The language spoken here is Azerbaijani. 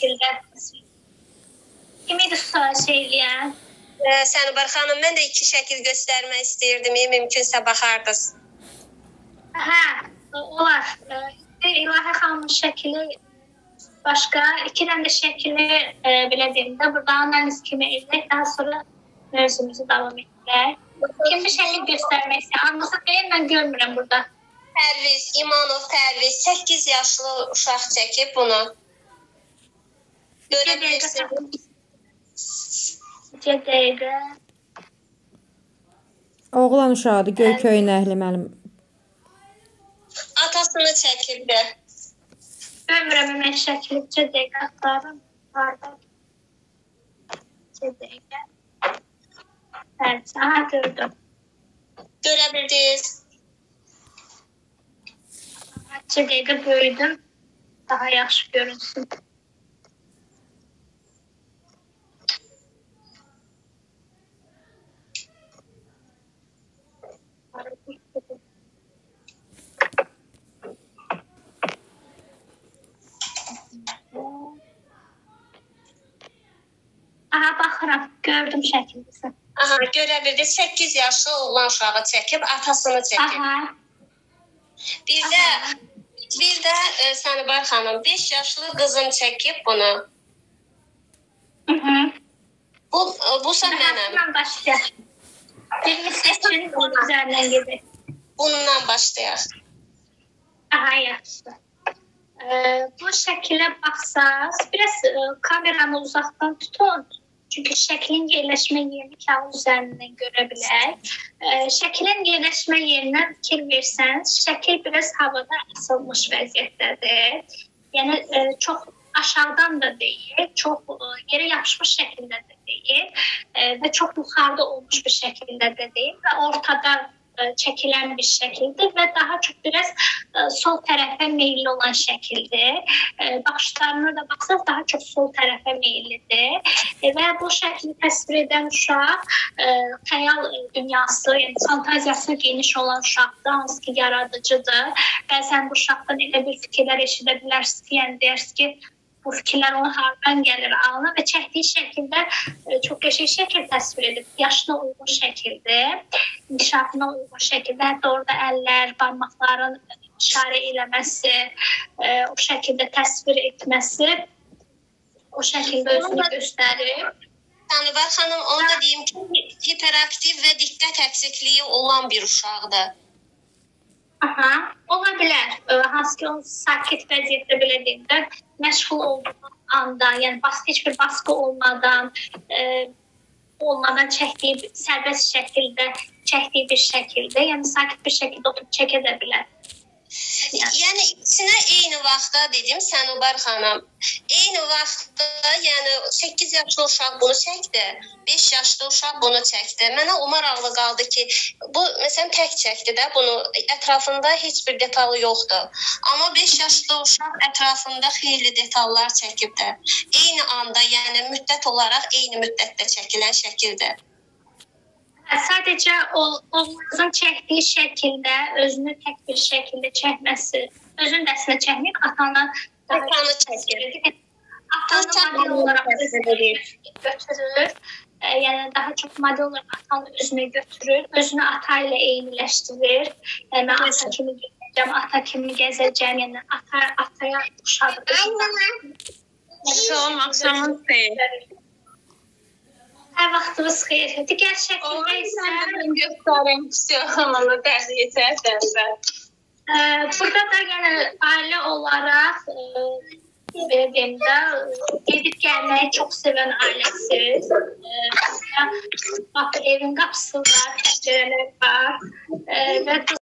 şəkildə. Kim idi şey eləyən? Sənubər xanım, mən də iki şəkil göstərmək istəyirdim. Mümkünsə baxardınız. Hə, olar. İlahi xanımın şəkli başqa, iki dənə də şəkli e, belə deyim də, burada analiz kimi edək, daha sonra mövzumuzu davam etdirək. Kim bir şəkil göstərmək istəyir? Anlasa deyil, mən görmürəm burada. Pərviz, İmanov Pərviz 8 yaşlı uşaq çəkib bunu. Görə bilirsiniz. İki dəqiqə. Oğlan uşağıdır, göy köynəkli mənim. Atasını çəkibdi. Görmürəm mən şəkli. Dəqiqə axtarım. İki dəqiqə. Evet, aha gördüm. Görə bildiniz. Dəqiqə böyüdüm. Daha yaxşı görünsün. Aha baxıram, gördüm şəklinizi. Aha, görə bildiniz. 8 yaşlı oğlan uşağı çəkib, atasını çəkib. Aha. Bir də bir də e, Sənubər xanım 5 yaşlı qızım çəkib bunu. Hı -hı. Bu e, bu sə mənəm. Hemen başlayalım. Birini seçin, onun üzerinden gidin. Bundan başlayaq. Aha yaxşı. Ee, bu şəklə baxsaz, biraz e, kameranı uzaqdan tutun. Çünki şəklin yerləşmə yerini kağız üzərindən görə bilək. Ee, şəklin yerləşmə yerinə fikir versəniz, şəkil biraz havada asılmış vəziyyətdədir. Yəni e, çox aşağıdan da deyil, çox e, yerə yapışmış şəkildə də deyil e, və çox yuxarıda olmuş bir şəkildə də deyil və ortada çəkilən bir şəkildir və daha çox biraz e, sol tərəfə meylli olan şəkildir. E, baxışlarına da baxsaq daha çox sol tərəfə meyllidir e, və bu şəkli təsvir edən uşaq e, xəyal e, dünyası, yəni fantaziyası geniş olan uşaqdır, hansı ki yaradıcıdır. Bəzən bu uşaqdan elə bir fikirlər eşidə bilərsiniz ki, yəni deyirsiniz ki, bu fikirlər onun haradan gəlir ağlına və çəkdiyi şəkildə e, çox qəşəng şəkil təsvir edib. Yaşına uyğun şəkildə, inkişafına uyğun şəkildə, hətta orada əllər, barmaqların işarə eləməsi, e, o şəkildə təsvir etməsi o şəkildə özünü göstərir. Sənubər xanım, onu da deyim ki, hiperaktiv və diqqət əksikliyi olan bir uşaqdır. Aha, ola bilər. Ə, Hansı ki, onun sakit vəziyyətdə belə deyim də, məşğul olduğu anda, yəni bas heç bir baskı olmadan, ə, olmadan çəkdiyi sərbəst şəkildə çəkdiyi bir şəkildə, yəni sakit bir şəkildə oturub çəkə də bilər. Yəni, ikisinə eyni vaxtda dedim Sənubər xanım. Eyni vaxtda, yəni 8 yaşlı uşaq bunu çəkdi, 5 yaşlı uşaq bunu çəkdi. Mənə o maraqlı qaldı ki, bu məsələn tək çəkdi də bunu, ətrafında heç bir detalı yoxdur. Amma 5 yaşlı uşaq ətrafında xeyli detallar çəkib də. Eyni anda, yəni müddət olaraq eyni müddətdə çəkilən şəkildir. Sadəcə o oğlunuzun çəkdiyi şəkildə özünü tək bir şəkildə çəkməsi, özünün dəstinə çəkməyib atana Atanı çəkir. Atanı model olaraq özünü götürür. E, yəni daha çox model olaraq atanı özünə götürür, özünü ata ilə eyniləşdirir. Yəni mən ata kimi gəzəcəm, ata kimi gəzəcəm, yəni ata ataya oxşadır. Salam, axşamınız xeyir. Hər vaxtınız xeyir. Digər şəkildə Olur, isə sən göstərim psixoloqla dərs keçərsən. Ə, burada da yəni ailə olaraq ə, dediyim də gedib gəlməyi çox sevən ailəsiz. Ə, burada bax evin qapısı var, pəncərələr var. Ə, və bu